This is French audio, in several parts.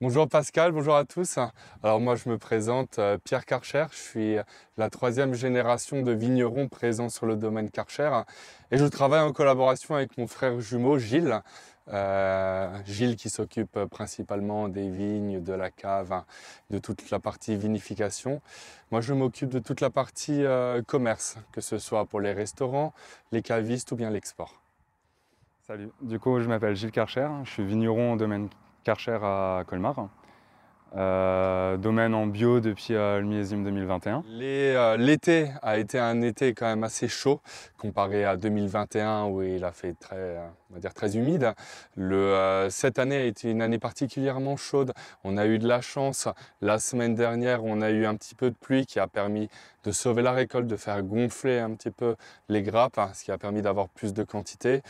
Bonjour Pascal, bonjour à tous. Alors moi je me présente euh, Pierre Karcher, je suis la troisième génération de vignerons présents sur le domaine Karcher et je travaille en collaboration avec mon frère jumeau Gilles. Euh, Gilles qui s'occupe principalement des vignes, de la cave, de toute la partie vinification. Moi je m'occupe de toute la partie euh, commerce, que ce soit pour les restaurants, les cavistes ou bien l'export. Salut, du coup je m'appelle Gilles Karcher, je suis vigneron au domaine Karcher à Colmar. Euh, domaine en bio depuis euh, le millésime 2021. Euh, l'été a été un été quand même assez chaud comparé à 2021 où il a fait très, on va dire très humide. Cette année a été une année particulièrement chaude. On a eu de la chance. La semaine dernière, on a eu un petit peu de pluie qui a permis de sauver la récolte, de faire gonfler un petit peu les grappes, hein, ce qui a permis d'avoir plus de quantité.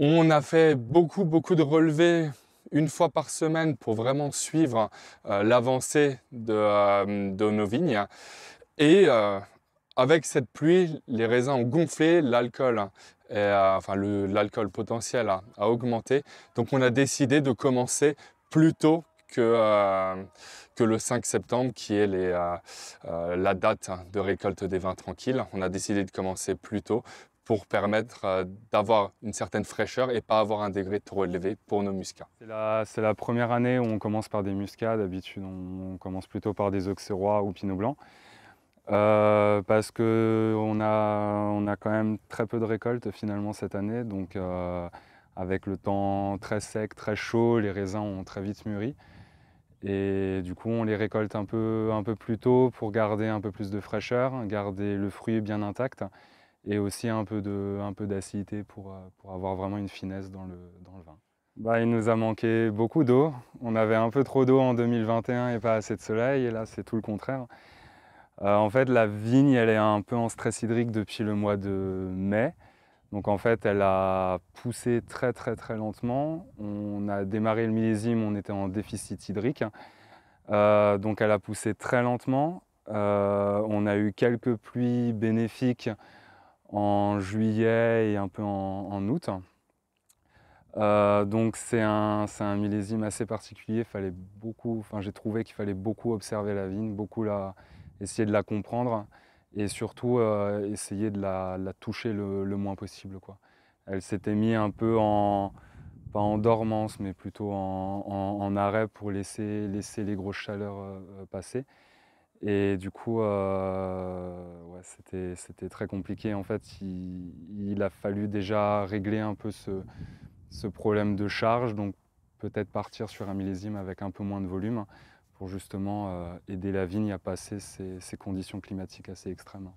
On a fait beaucoup, beaucoup de relevés une fois par semaine pour vraiment suivre euh, l'avancée euh, de, nos vignes. Et euh, avec cette pluie, les raisins ont gonflé, l'alcool, enfin l'alcool potentiel a, augmenté. Donc on a décidé de commencer plus tôt que, que le 5 septembre, qui est la date de récolte des vins tranquilles. On a décidé de commencer plus tôt pour permettre euh, d'avoir une certaine fraîcheur et pas avoir un degré trop élevé pour nos muscats. C'est la, première année où on commence par des muscats. D'habitude, on, commence plutôt par des auxerrois ou pinot blanc. Euh, parce qu'on a, quand même très peu de récoltes finalement cette année. Donc, euh, avec le temps très sec, très chaud, les raisins ont très vite mûri. Et du coup, on les récolte un peu plus tôt pour garder un peu plus de fraîcheur, garder le fruit bien intact et aussi un peu d'acidité pour, euh, pour avoir vraiment une finesse dans le, dans le vin. Bah, il nous a manqué beaucoup d'eau. On avait un peu trop d'eau en 2021 et pas assez de soleil, et là c'est tout le contraire. Euh, en fait, la vigne, elle est un peu en stress hydrique depuis le mois de mai. Donc en fait, elle a poussé très très très lentement. On a démarré le millésime, on était en déficit hydrique. Euh, donc elle a poussé très lentement. on a eu quelques pluies bénéfiques en juillet et un peu en, août. Euh, donc c'est un, un, millésime assez particulier. Fallait beaucoup, enfin, j'ai trouvé qu'il fallait beaucoup observer la vigne, beaucoup la, essayer de la comprendre et surtout euh, essayer de la, toucher le, moins possible. Quoi. Elle s'était mise un peu en, pas en dormance, mais plutôt en, arrêt pour laisser, laisser les grosses chaleurs euh, passer. Et du coup, euh, c'était très compliqué. En fait, il, a fallu déjà régler un peu ce, problème de charge, donc peut-être partir sur un millésime avec un peu moins de volume pour justement euh, aider la vigne à passer ces, conditions climatiques assez extrêmes.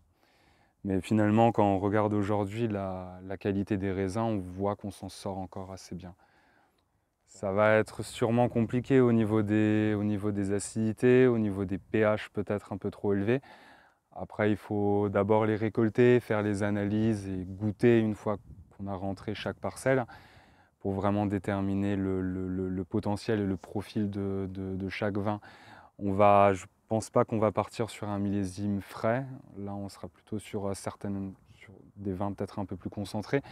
Mais finalement, quand on regarde aujourd'hui la qualité des raisins, on voit qu'on s'en sort encore assez bien. Ça va être sûrement compliqué au niveau des, au niveau des acidités, au niveau des pH peut-être un peu trop élevés. Après, il faut d'abord les récolter, faire les analyses et goûter une fois qu'on a rentré chaque parcelle pour vraiment déterminer le, potentiel et le profil de, chaque vin. On va, je ne pense pas qu'on va partir sur un millésime frais. Là, on sera plutôt sur, certaines, sur des vins peut-être un peu plus concentrés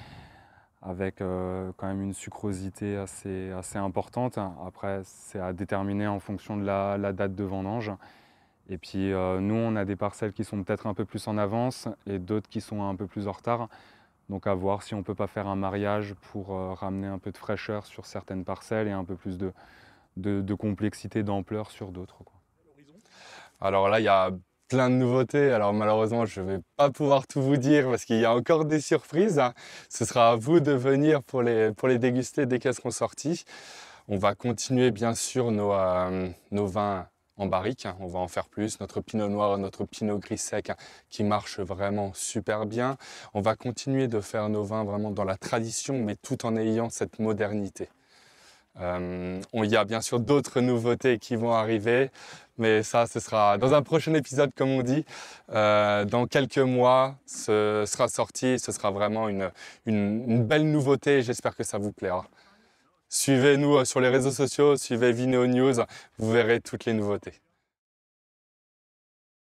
avec euh, quand même une sucrosité assez, importante. Après, c'est à déterminer en fonction de la, date de vendange. Et puis euh, nous, on a des parcelles qui sont peut-être un peu plus en avance et d'autres qui sont un peu plus en retard. Donc à voir si on ne peut pas faire un mariage pour euh, ramener un peu de fraîcheur sur certaines parcelles et un peu plus de complexité, d'ampleur sur d'autres. Alors là, il y a plein de nouveautés. Alors malheureusement, je ne vais pas pouvoir tout vous dire parce qu'il y a encore des surprises. Ce sera à vous de venir pour les, pour déguster dès qu'elles seront sorties. On va continuer bien sûr nos, euh, nos vins en barrique. On va en faire plus. Notre pinot noir, notre pinot gris sec qui marche vraiment super bien. On va continuer de faire nos vins vraiment dans la tradition, mais tout en ayant cette modernité. Euh, y a bien sûr d'autres nouveautés qui vont arriver, mais ça, ce sera dans un prochain épisode, comme on dit. Euh, dans quelques mois, ce sera sorti. Ce sera vraiment une, belle nouveauté. J'espère que ça vous plaira. Suivez-nous sur les réseaux sociaux, suivez Vineo News. Vous verrez toutes les nouveautés.